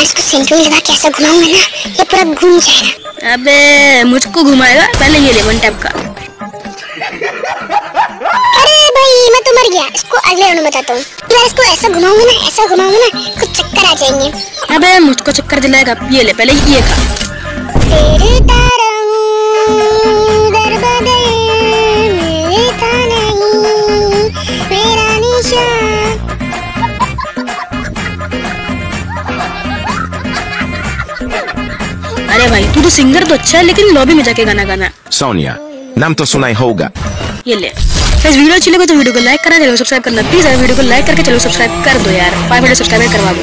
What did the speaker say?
मैं इसको सेंचुरी लगा के ऐसा घुमाऊँगा ना? ये पूरा घूम जाएगा। अबे मुझको घुमाएगा? पहले ये ले वन टैप का। अरे भाई मैं तो मर गया। इसको अगले राउंड में बताता हूँ। मैं इसको ऐसा घुमाऊँगा ना ऐसा घुमाऊँगा ना कुछ चक्कर आ जाएँगे। अबे मुझको चक्कर दिलाएगा। ये ले पहले ये का अरे भाई तू तो सिंगर तो अच्छा है लेकिन लॉबी में जाके गाना गाना। सोनिया नाम तो सुनाई होगा। ये ले। इस वीडियो अच्छी लगे तो वीडियो को लाइक करना चलो सब्सक्राइब करना। प्लीज़ वीडियो को लाइक करके चलो सब्सक्राइब कर दो यार। 500 सब्सक्राइबर करवा दो।